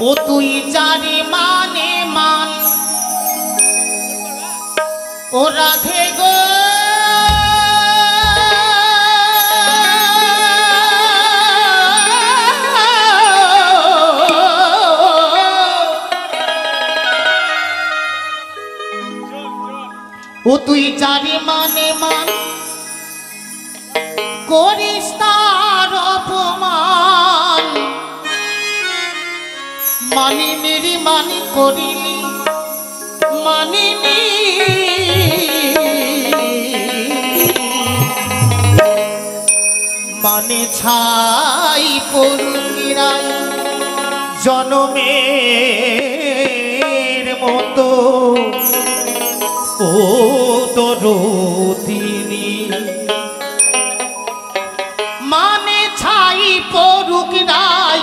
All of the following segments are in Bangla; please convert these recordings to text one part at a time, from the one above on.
ও তুই জানি মানে মান। ও রাধে গো। ও তুই জানি মানে মান। করিস তার মানিনি রে মানি করিলি মানিনি মানে ছাই পড়ুকিরাই জনমের মতো। ও দরদিনী। মানে ছাই পড়ুক নাই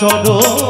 চরণ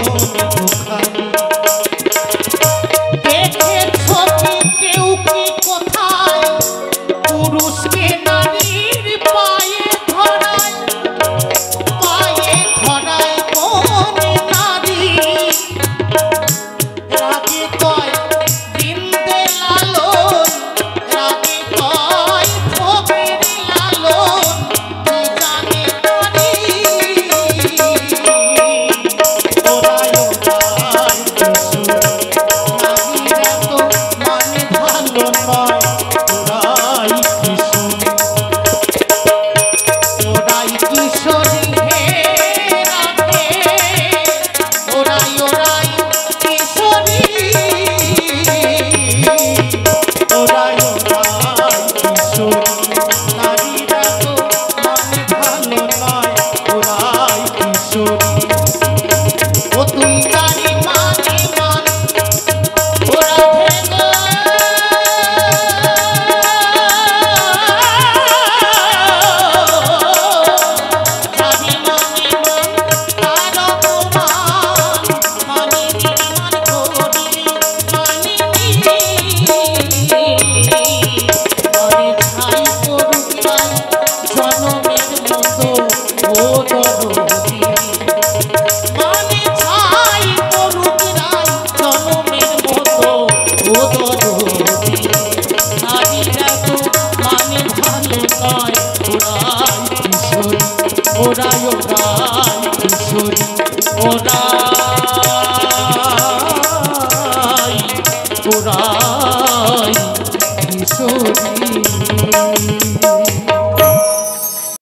না